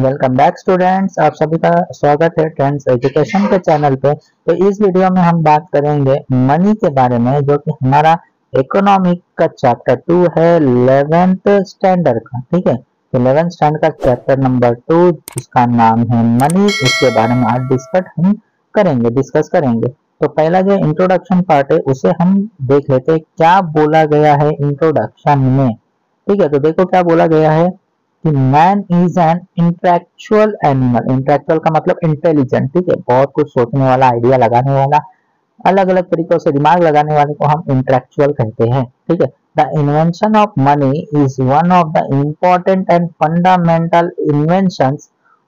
Welcome back students आप सभी का स्वागत है ट्रेंड्स एजुकेशन के चैनल पे। तो इस वीडियो में हम बात करेंगे मनी के बारे में, जो कि हमारा इकोनॉमिक का चैप्टर टू है इलेवेंथ स्टैंडर्ड का, ठीक है? तो इलेवेंथ स्टैंडर्ड का चैप्टर नंबर टू जिसका नाम है मनी इसके बारे में आज डिस्कस हम करेंगे डिस्कस करेंगे। तो पहला जो इंट्रोडक्शन पार्ट है, उसे हम देख लेते क्या बोला गया है इंट्रोडक्शन में, ठीक है? तो देखो क्या बोला गया है। कि man is an intellectual animal intellectual का मतलब इंटेलिजेंट ठीक है? बहुत कुछ सोचने वाला आइडिया लगाने वाला अलग अलग तरीकों से दिमाग लगाने वाले को हम इंटेलेक्चुअल कहते हैं, ठीक है? The invention of money is one of the important and fundamental invention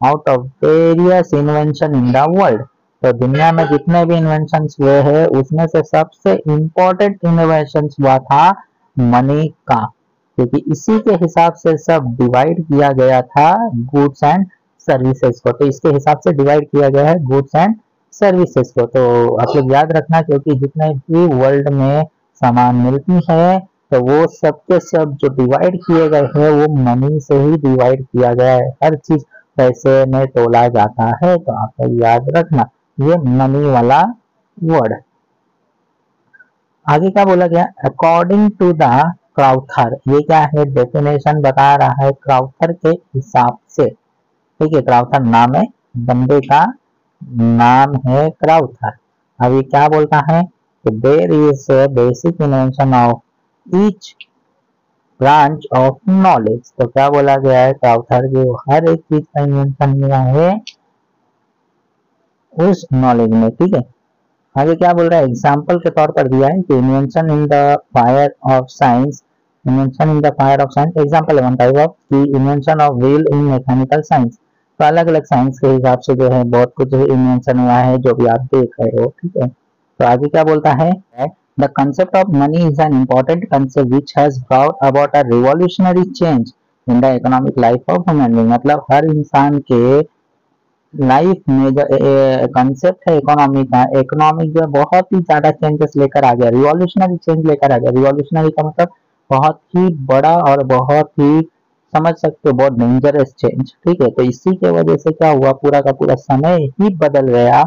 out of various invention in the world तो दुनिया में जितने भी इन्वेंशन हुए हैं, उसमें से सबसे इम्पोर्टेंट इन्वेंशन हुआ था मनी का। क्योंकि इसी के हिसाब से सब डिवाइड किया गया था गुड्स एंड सर्विसेज़ को। तो इसके हिसाब से डिवाइड किया गया है गुड्स एंड सर्विसेज़ को। तो आप लोग याद रखना क्योंकि जितने भी वर्ल्ड में सामान मिलती है तो वो सबके सब जो डिवाइड किए गए हैं, वो मनी से ही डिवाइड किया गया है। हर चीज़ पैसे में तोला जाता है तो आप लोग याद रखना, ये मनी वाला वर्ड आगे क्या बोला गया? According to the Crowther. ये क्या है? डेफिनेशन बता रहा है क्राउथर के हिसाब से। ठीक है, क्राउथर नाम है, बंदे का नाम है क्राउथर। अब ये क्या बोलता है? There is basic invention of each branch of knowledge तो क्या बोला गया है? क्राउथर के हर एक चीज़ का इन्वेंशन हुआ है उस नॉलेज में। ठीक है आगे क्या बोल रहा है? एग्ज़ाम्पल के तौर पर दिया है कि invention in the fire of science invention in the fire of science example one type of की invention of wheel in mechanical science तो अलग अलग साइंस के हिसाब से जो है, बहुत कुछ इन्वेंशन हुआ है जो भी आप देख रहे हो, ठीक है? तो आगे क्या बोलता है? The concept of money is an important concept which has brought about a revolutionary change in the economic life of human being मतलब हर इंसान के लाइफ में जो कंसेप्ट है इकोनॉमी का इकोनॉमिक जो बहुत ही ज़्यादा चेंजेस लेकर आ गया। रिवॉल्यूशनरी चेंज लेकर आ गया। रिवॉल्यूशनरी का मतलब बहुत ही बड़ा और बहुत ही, समझ सकते हो, बहुत डेंजरस चेंज ठीक है तो इसी के वजह से क्या हुआ? पूरा का पूरा समय ही बदल गया।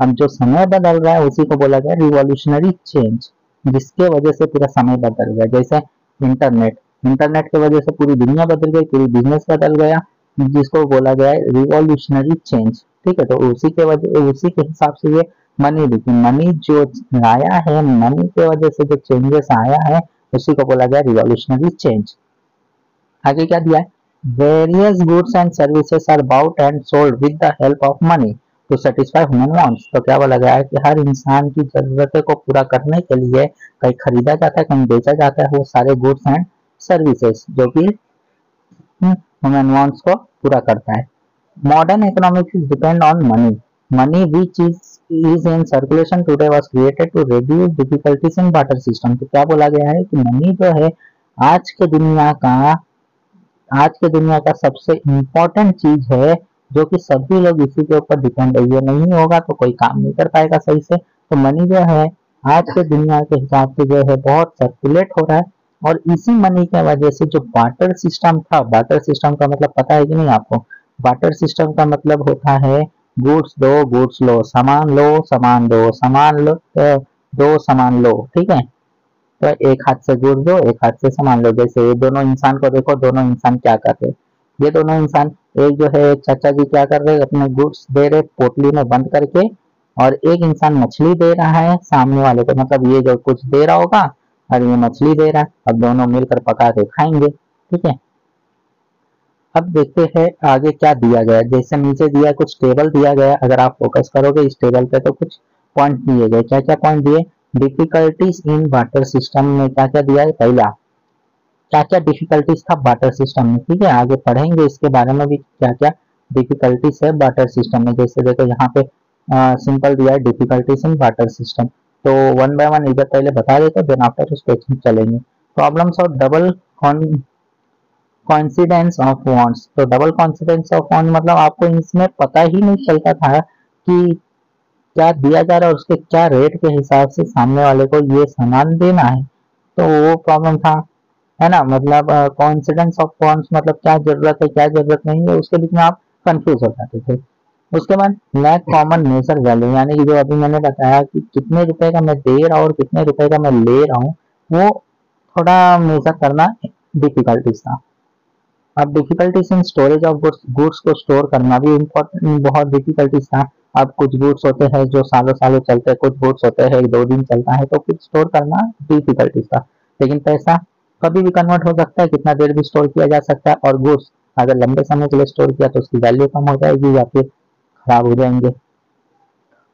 अब जो समय बदल रहा है, उसी को बोला गया रिवॉल्यूशनरी चेंज जिसके वजह से पूरा समय बदल गया। जैसे इंटरनेट इंटरनेट की वजह से पूरी दुनिया बदल गई, पूरी बिज़नेस बदल गया। जिसको बोला गया है रिवॉल्यूशनरी चेंज ठीक है? तो उसी के वजह, उसी के हिसाब से ये मनी देखिए मनी जो आया है मनी के वजह से जो चेंजेस आया है, उसी को बोला गया रिवॉल्यूशनरी चेंज आगे क्या दिया है? Various goods and services are bought and sold with the help of money to satisfy human wants तो क्या बोला गया है कि हर इंसान की जरूरतें को पूरा करने के लिए कहीं खरीदा जाता है, कहीं बेचा जाता है वो सारे गुड्स एंड सर्विसेज़ जो कि ह्यूमन वांट्स को पूरा करता है। Modern economics is depend on money money which is is in circulation today was created to reduce difficulties in barter system. तो क्या बोला गया है कि मनी जो है, आज के दुनिया का, आज के दुनिया का सबसे इम्पोर्टेंट चीज़ है, जो कि सभी लोग इसी के ऊपर डिपेंड है। ये नहीं होगा तो कोई काम नहीं कर पाएगा सही से। तो मनी जो है, आज के दुनिया के हिसाब से जो है, बहुत सर्कुलेट हो रहा है। और इसी मनी के वजह से जो बाटर सिस्टम था बाटर सिस्टम का मतलब पता है कि नहीं आपको? बाटर सिस्टम का मतलब होता है गुड्स दो गुड्स लो, सामान लो, सामान दो, सामान लो दो, सामान लो, ठीक है? तो एक हाथ से गुड्स दो, एक हाथ से सामान लो। जैसे ये दोनों इंसान को देखो, दोनों इंसान क्या कर रहे ये दोनों इंसान, एक जो है, चाचा जी क्या कर रहे अपने गुड्स दे रहे पोटली में बंद करके और एक इंसान मछली दे रहा है सामने वाले को। मतलब ये जो कुछ दे रहा होगा और ये मछली दे रहा है। अब दोनों मिलकर पका के खाएँगे। ठीक है? अब देखते हैं आगे क्या दिया गया जैसे नीचे दिया, कुछ टेबल दिया गया अगर आप फोकस करोगे इस टेबल पे तो कुछ पॉइंट दिए गए। क्या क्या पॉइंट दिए? डिफिकल्टीज इन वाटर सिस्टम में क्या क्या दिया है? पहला क्या क्या डिफिकल्टीज था वाटर सिस्टम में? ठीक है? आगे पढ़ेंगे इसके बारे में भी क्या क्या डिफिकल्टीज है वाटर सिस्टम में। जैसे देखो, यहाँ पे सिंपल दिया है डिफिकल्टीज इन वाटर सिस्टम तो वन बाय वन इधर पहले बता देते देन आफ्टर पर चलेंगे। Problems of double coincidence of wants तो डबल कॉन्सिडेंस ऑफ़ वॉन्ट मतलब आपको इसमें पता ही नहीं चलता था कि क्या दिया जा रहा है उसके क्या रेट के हिसाब से सामने वाले को ये सामान देना है। तो वो प्रॉब्लम था, है ना? मतलब कॉन्सिडेंस ऑफ़ वॉन्ट्स मतलब क्या ज़रूरत है, क्या ज़रूरत नहीं है, उसके बीच में आप कंफ्यूज हो जाते थे। उसके बाद लैक कॉमन मेजर वैल्यू यानी कि जो अभी मैंने बताया कि कितने रुपए का मैं दे रहा हूँ और कितने रुपए का मैं ले रहा हूँ, वो थोड़ा मेजर करना डिफिकल्टीज था। अब difficulties in storage of goods goods को स्टोर करना भी इम्पोर्टेंट बहुत डिफिकल्टीज था। अब कुछ गुड्स होते हैं जो सालों सालों चलते हैं, कुछ गुड्स होते हैं दो दिन चलता है तो कुछ स्टोर करना डिफिकल्टीज था। लेकिन पैसा कभी भी कन्वर्ट हो सकता है, कितना देर भी स्टोर किया जा सकता है, और गुड्स अगर लंबे समय के लिए स्टोर किया तो उसकी वैल्यू कम हो जाएगी या फिर खराब हो जाएँगे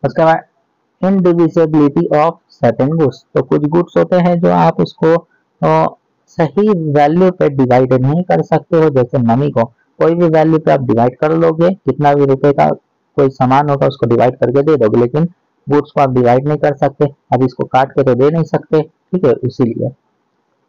उसके बाद इनडिविजिबिलिटी ऑफ़ सर्टेन गुड्स तो कुछ गुड्स होते हैं जो आप उसको तो सही वैल्यू पे डिवाइड नहीं कर सकते हो, जैसे मनी को। कोई भी वैल्यू पे आप डिवाइड कर लोगे, कितना भी रुपए का कोई सामान होगा, उसको डिवाइड करके दे दोगे, लेकिन गुड्स को आप डिवाइड नहीं कर सकते। अब इसको काट के तो दे नहीं सकते, ठीक है, इसीलिए।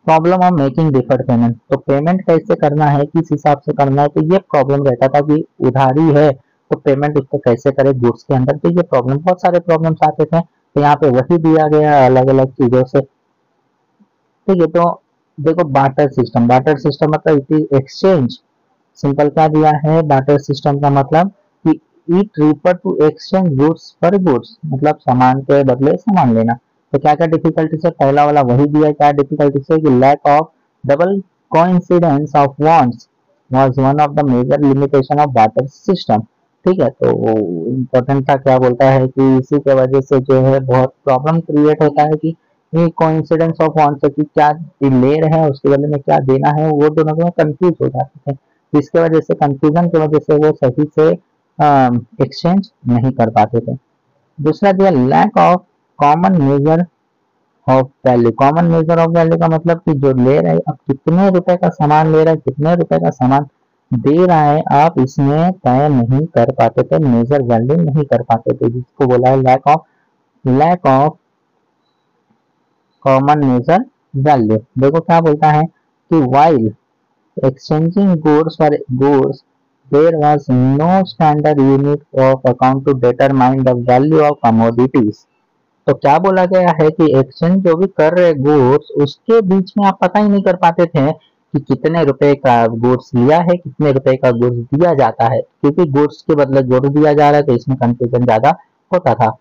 Problem of making deferred payment तो पेमेंट कैसे करना है? किस हिसाब से करना है? तो ये प्रॉब्लम रहता था कि उधारी है तो पेमेंट उसको कैसे करे? गुड्स के अंदर। तो ये प्रॉब्लम बहुत सारे प्रॉब्लम्स आते थे। तो यहाँ पे वही दिया गया अलग अलग चीज़ों से। ठीक है तो देखो बाटर सिस्टम बाटर सिस्टम मतलब इट इज़ एक्सचेंज सिंपल क्या दिया है? बाटर सिस्टम का मतलब कि it refer to exchange goods for goods मतलब सामान के बदले सामान लेना। तो क्या क्या डिफिकल्टी है? पहला वाला वही दिया क्या डिफिकल्टी है? कि lack of double coincidence of wants was one of the major limitation of barter system ठीक है तो इम्पोर्टेंट था क्या बोलता है कि इसी के वजह से जो है बहुत प्रॉब्लम क्रिएट होता है कि ये कोइंसिडेंस ऑफ़ वांट्स कि क्या ले हैं उसके बदले में क्या देना है, वो दोनों में कंफ्यूज हो जाते थे। जिसके वजह से कंफ्यूजन की वजह से वो सही से एक्सचेंज नहीं कर पाते थे। दूसरा दिया lack of common measure of value common measure of value का मतलब कि जो ले रहे, अब कितने रुपए का सामान ले रहा है कितने रुपए का सामान दे रहा है, आप इसमें तय नहीं कर पाते थे मेजर वैल्यू नहीं कर पाते थे, जिसको बोला है lack of lack of common measure value देखो क्या बोलता है कि while exchanging goods for goods, there was no standard unit of account to determine the value of commodities तो क्या बोला गया है कि एक्सचेंज जो भी कर रहे गुड्स उसके बीच में आप पता ही नहीं कर पाते थे कि कितने रुपए का गुड्स लिया है, कितने रुपए का गुड्स दिया जाता है। क्योंकि गुड्स के बदले गुड्स दिया जा रहा है तो इसमें कंफ्यूजन ज़्यादा होता था।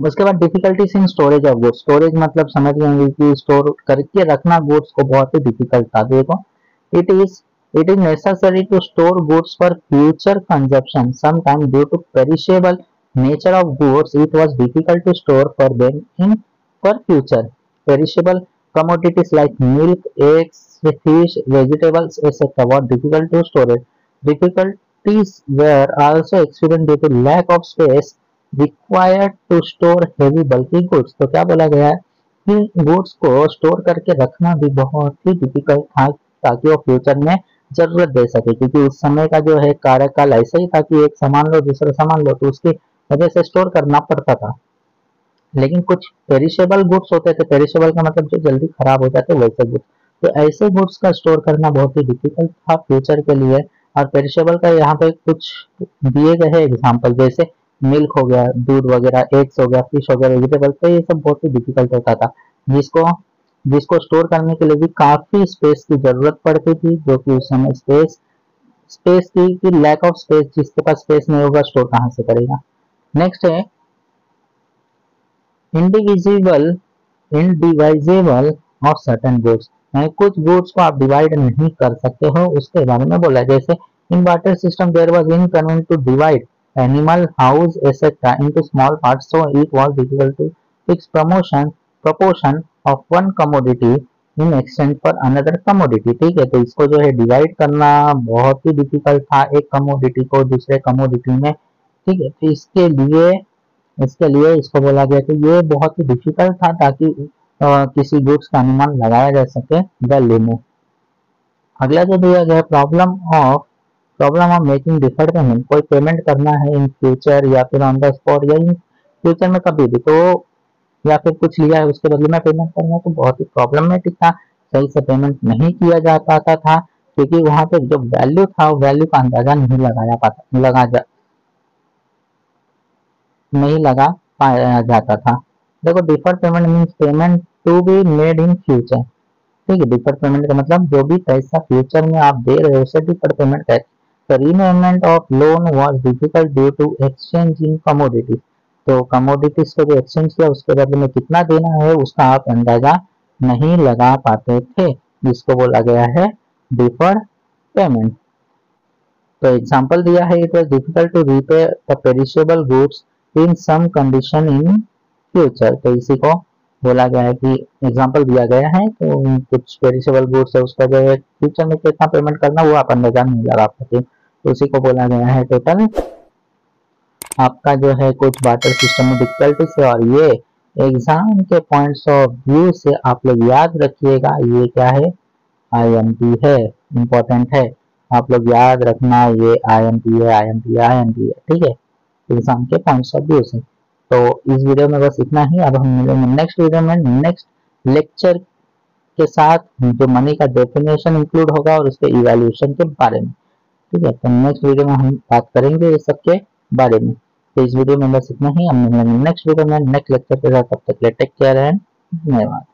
उसके बाद difficulties in storage of goods storage मतलब समझ गए कि स्टोर करके रखना गुड्स को बहुत ही डिफ़िकल्ट था। देखो it is it is necessary to store goods for future consumption sometime due to perishable nature of goods it was difficult to store for them in for future perishable commodities like milk eggs fish vegetables etc were difficult to store difficulties were also experienced due to lack of space required to store heavy bulky goods तो क्या बोला गया है कि goods को store करके रखना भी बहुत ही डिफ़िकल्ट था ताकि वो फ्यूचर में ज़रूरत दे सके क्योंकि उस समय का जो है कार्यकाल ऐसा ही था कि एक सामान लो दूसरा सामान लो तो उसकी वजह से स्टोर करना पड़ता था लेकिन कुछ पेरिशेबल गुड्स होते थे पेरिशेबल का मतलब जो जल्दी खराब हो जाते वैसे गुड्स तो ऐसे गुड्स का स्टोर करना बहुत ही डिफ़िकल्ट था फ्यूचर के लिए। और पेरिशेबल का यहाँ पे कुछ दिए गए हैं एग्ज़ाम्पल जैसे मिल्क हो गया, दूध वगैरह एग्स हो गया फ़िश हो गया वेजिटेबल तो ये सब बहुत ही डिफ़िकल्ट होता था। जिसको जिसको स्टोर करने के लिए भी काफ़ी स्पेस की ज़रूरत पड़ती थी, जो कि उस समय स्पेस स्पेस की, कि लैक ऑफ़ स्पेस जिसके पास स्पेस नहीं होगा स्टोर कहाँ से करेगा? नेक्स्ट है indivisible indivisible of certain goods कुछ गुड्स को आप डिवाइड नहीं कर सकते हो, उसके बारे में बोला जैसे in barter system there was inconvenient to divide animal house etcetera into small parts so it was difficult to fix proportion proportion of one commodity in exchange for another commodity. ठीक है तो इसको जो है डिवाइड करना बहुत ही difficult था, एक कमोडिटी को दूसरे कमोडिटी में। ठीक है तो इसके लिए इसके लिए इसको बोला गया कि ये बहुत ही डिफ़िकल्ट था ताकि आ, किसी गुड्स का अनुमान लगाया जा सके वैल्यू में अगला जो दिया गया problem of problem of making deferred payment कोई पेमेंट करना है इन फ्यूचर या फिर ऑन द स्पॉट या इन फ्यूचर में कभी भी तो या फिर कुछ लिया है उसके बदले में पेमेंट करना तो बहुत ही प्रॉब्लमेटिक था। सही से पेमेंट नहीं किया जा पाता था क्योंकि वहाँ पे जो वैल्यू था वैल्यू का अंदाज़ा नहीं लगाया पाता लगा जा नहीं लगा पाया जाता था। देखो defer payment mean payment to be made in future ठीक है डिफर पेमेंट का मतलब जो भी पैसा फ्यूचर में आप दे रहे हो, उसे डिफर पेमेंट कहते the repayment of loan was difficult due to exchange in commodities. तो कमोडिटीज को जो एक्सचेंज किया, उसके बदले में कितना देना है, उसका आप अंदाज़ा नहीं लगा पाते थे, जिसको बोला गया है डिफर्ड पेमेंट तो एग्जांपल दिया है it was difficult to repay the perishable goods in some condition in future तो इसी को बोला गया है कि एग्जांपल दिया गया है तो कुछ पेरिशेबल गुड्स है, उसका जो है फ्यूचर में कितना पेमेंट करना वो आप अंदाज़ा नहीं लगा पाते। तो उसी को बोला गया है टोटल आपका जो है कुछ वाटर सिस्टम में डिफिकल्टी से और ये एग्ज़ाम के पॉइंट्स ऑफ़ व्यू से आप लोग याद रखिएगा, ये क्या है? आई है इंपॉर्टेंट है। आप लोग याद रखना, ये आई है आई पी आई है, ठीक है? एग्ज़ाम के पॉइंट्स ऑफ़ व्यू से। तो इस वीडियो में बस इतना ही। अब हम मिलेंगे नेक्स्ट वीडियो में। नेक्स्ट लेक्चर के साथ जो मनी का डेफिनेशन इंक्लूड होगा और उसके इवेल्यूशन के बारे में। ठीक है? तो नेक्स्ट वीडियो में हम बात करेंगे ये सब के बारे में। तो इस वीडियो में बस इतना ही। हम मिलेंगे नेक्स्ट वीडियो में। नेक्स्ट लेक्चर के साथ। तब तक टेक केयर एंड धन्यवाद।